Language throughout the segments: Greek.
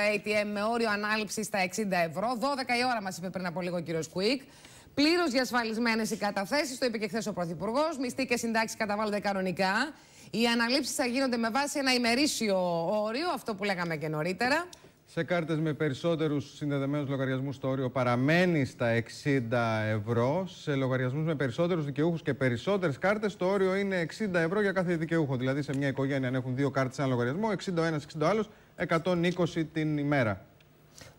ATM με όριο ανάληψη στα 60 ευρώ. 12 η ώρα μας είπε πριν από λίγο ο κύριος Κουίκ. Πλήρως διασφαλισμένες οι καταθέσεις, το είπε και χθες ο Πρωθυπουργός. Μισθοί και συντάξεις καταβάλλονται κανονικά. Οι αναλήψεις θα γίνονται με βάση ένα ημερήσιο όριο, αυτό που λέγαμε και νωρίτερα. Σε κάρτες με περισσότερους συνδεδεμένους λογαριασμούς το όριο παραμένει στα 60 ευρώ. Σε λογαριασμούς με περισσότερους δικαιούχους και περισσότερες κάρτες το όριο είναι 60 ευρώ για κάθε δικαιούχο. Δηλαδή σε μια οικογένεια αν έχουν δύο κάρτες σε ένα λογαριασμό, 60 ο ένας, 60 ο άλλος, 120 την ημέρα.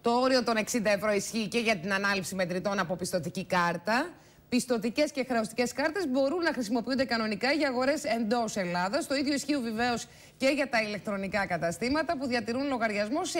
Το όριο των 60 ευρώ ισχύει και για την ανάληψη μετρητών από πιστοτική κάρτα. Πιστοτικές και χρεωστικές κάρτες μπορούν να χρησιμοποιούνται κανονικά για αγορές εντός Ελλάδας. Το ίδιο ισχύει βεβαίως και για τα ηλεκτρονικά καταστήματα που διατηρούν λογαριασμό σε,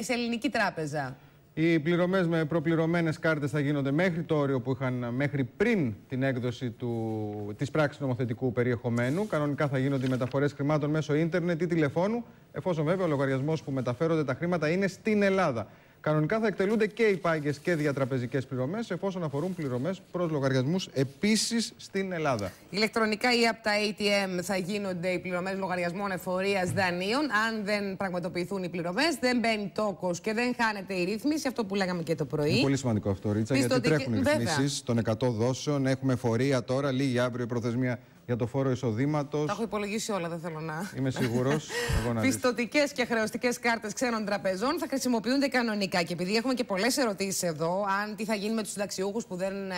σε ελληνική τράπεζα. Οι πληρωμές με προπληρωμένες κάρτες θα γίνονται μέχρι το όριο που είχαν μέχρι πριν την έκδοση του, της πράξης νομοθετικού περιεχομένου. Κανονικά θα γίνονται οι μεταφορές χρημάτων μέσω ίντερνετ ή τηλεφώνου, εφόσον βέβαια ο λογαριασμός που μεταφέρονται τα χρήματα είναι στην Ελλάδα. Κανονικά θα εκτελούνται και οι πάγες και διατραπεζικές πληρωμές, εφόσον αφορούν πληρωμές προς λογαριασμούς επίσης στην Ελλάδα. Ηλεκτρονικά ή από τα ATM θα γίνονται οι πληρωμές λογαριασμών εφορίας δανείων. Αν δεν πραγματοποιηθούν οι πληρωμές, δεν μπαίνει τόκος και δεν χάνεται η ρύθμιση. Αυτό που λέγαμε και το πρωί. Είναι πολύ σημαντικό αυτό, Ρίτσα, γιατί τρέχουν οι ρυθμίσεις των 100 δόσεων. Έχουμε εφορία τώρα, λίγη αύριο η προθεσμία για το φόρο εισοδήματος. Τα έχω υπολογίσει όλα, δεν θέλω να. Είμαι σίγουρος. Πιστοτικές και χρεωστικές κάρτες ξένων τραπεζών θα χρησιμοποιούνται κανονικά. Και επειδή έχουμε και πολλές ερωτήσεις εδώ, αν τι θα γίνει με τους συνταξιούχους που δεν. Ε,